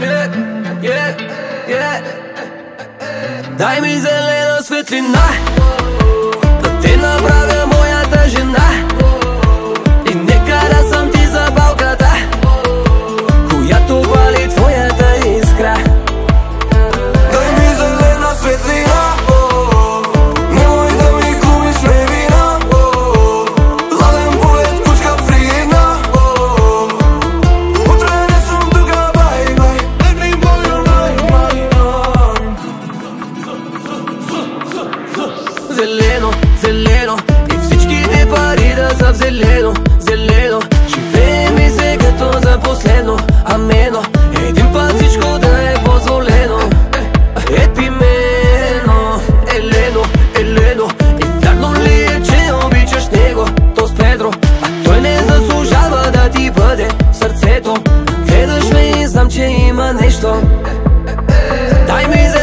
yeah, yeah, yeah. Daj mi zeleno svjetlina Зелено, зелено. И всичките пари да са в зелено, зелено. Живее ми се като за последно Амено. Един път всичко да е позволено. Епимено, елено, елено. И вярно ли е, че обичаш него, то с Педро. А той не заслужава да ти бъде в сърцето. Гледаш ме и знам, че има нещо. Дай ми зелена